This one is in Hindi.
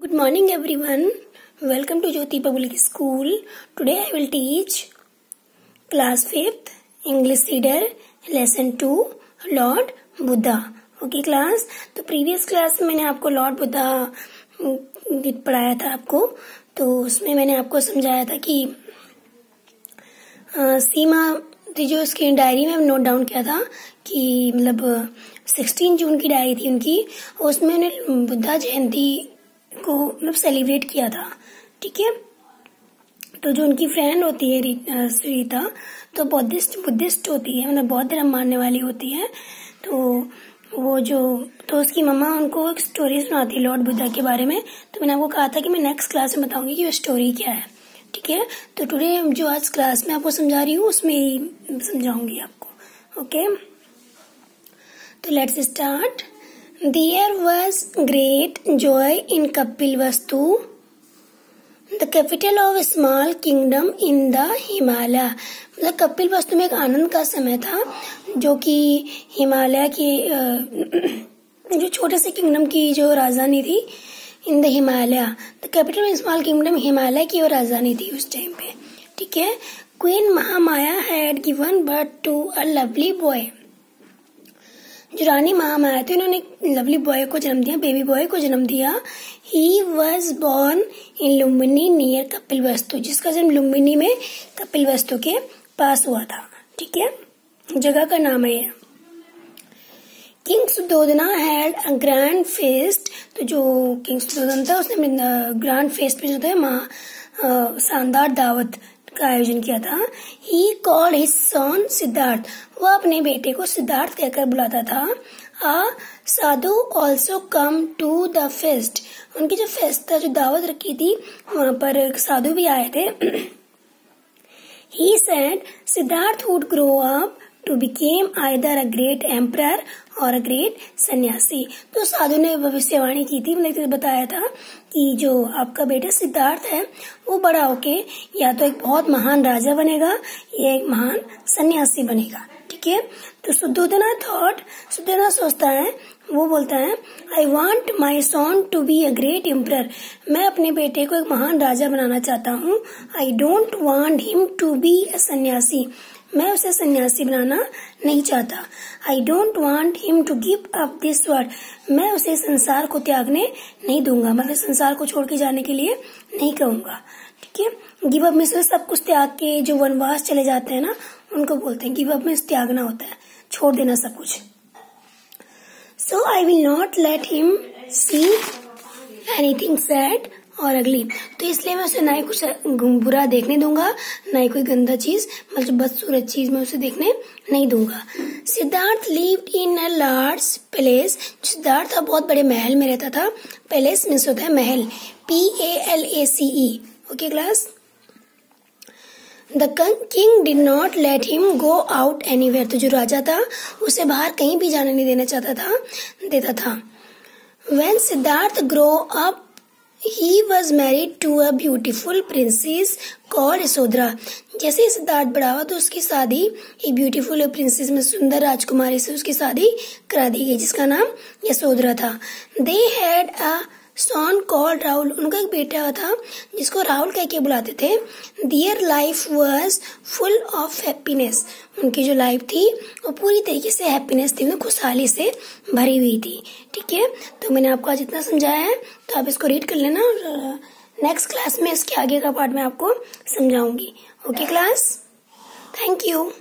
Good morning everyone welcome to Jyoti public school today I will teach class fifth English reader lesson two Lord Buddha okay class तो प्रीवियस क्लास में मैंने आपको लॉर्ड बुद्धा गीत पढ़ाया था आपको। तो उसमें मैंने आपको समझाया था कि आ, सीमा जो उसकी डायरी में नोट डाउन किया था कि मतलब 16 जून की डायरी थी उनकी उसमें उन्हें बुद्धा जयंती को मतलब सेलिब्रेट किया था, ठीक है? तो जो उनकी फ्रेंड होती है रीता तो बुद्धिस्ट बुद्धिस्ट होती है मतलब बौद्ध धर्म मानने वाली होती है। तो वो जो तो उसकी मम्मा उनको एक स्टोरी सुनाती है लॉर्ड बुद्धा के बारे में। तो मैंने आपको कहा था कि मैं नेक्स्ट क्लास में बताऊँगी कि वो स्टोरी क्या है, ठीक है? तो टुडे जो आज क्लास में आपको समझा रही हूँ, उसमें ही समझाऊँगी आपको ओके तो let's start There was great joy in Kapilvastu, the capital of a small kingdom in the Himalaya. मतलब कपिल वस्तु में एक आनंद का समय था जो कि हिमालय की जो छोटे से किंगडम की जो राजधानी थी in the Himalaya the capital of small kingdom Himalaya की वो राजधानी थी उस टाइम पे। ठीक है? Queen Mahamaya had given birth to a lovely boy जो रानी महामाया थी उन्होंने लवली बॉय को जन्म दिया बेबी बॉय को जन्म दिया। He was born in Lumbini near Kapilvastu जिसका जन्म लुम्बिनी में कपिल वस्तु के पास हुआ था। ठीक है? जगह का नाम है king Suddhodana had a grand feast तो जो किंग सुदोदन था, उसने ग्रैंड फेस्ट में जो था शानदार दावत का आयोजन किया था। He called his son Siddhartha वह अपने बेटे को सिद्धार्थ कहकर बुलाता था। A sadhu also come to the feast उनकी जो फेस्ट था, जो दावत रखी थी, वहाँ पर साधु भी आए थे। He said Siddhartha would grow up to become either a great emperor और अ ग्रेट सन्यासी तो साधु ने भविष्यवाणी की थी। मैंने बताया था कि जो आपका बेटा सिद्धार्थ है, वो बड़ा होके या तो एक बहुत महान राजा बनेगा या एक महान सन्यासी बनेगा। ठीक है? तो सुदोधना थॉट सुद्धोधना सोचता है वो बोलता है I want my son to be a great emperor मैं अपने बेटे को एक महान राजा बनाना चाहता हूँ। I don't want him to be a sanyasi. मैं उसे सन्यासी बनाना नहीं चाहता। I don't want him to give up this world मैं उसे संसार को त्यागने नहीं दूँगा। मतलब संसार को छोड़ के जाने के लिए नहीं कहूँगा। ठीक है? गिव अप में सब कुछ त्याग के जो वनवास चले जाते हैं ना, उनको बोलते हैं। गिव अप में त्यागना होता है। छोड़ देना सब कुछ। So I will not let him see anything sad और अगली तो इसलिए मैं उसे ना ही कुछ बुरा देखने दूँगा, ना ही कोई गंदा चीज़ मतलब बदसूरत चीज़ मैं उसे देखने नहीं दूँगा। Siddhartha live in a large palace Siddhartha बहुत बड़े महल में रहता था। पैलेस मीन्स होता है महल. P A L A C E okay class the king did not let him go out anywhere तो जो राजा था, उसे बाहर कहीं भी जाने नहीं देना चाहता था, देता था। When Siddhartha grow up he was married to a beautiful princess called Yashodhara जैसे सिद्धार्थ बढ़ावा तो उसकी शादी, एक ब्यूटीफुल प्रिंसेस में सुंदर राजकुमारी से उसकी शादी करा दी गई, जिसका नाम यशोधरा था। They had a son called Rahul उनका एक बेटा था, जिसको राहुल कह के बुलाते थे their life was full of happiness उनकी जो लाइफ थी, वो पूरी तरीके से हैप्पीनेस थी उन्हें खुशहाली से भरी हुई थी। ठीक है? तो मैंने आपको आज इतना समझाया है तो आप इसको रीड कर लेना और नेक्स्ट क्लास में इसके आगे का पार्ट में आपको समझाऊँगी। Okay class thank you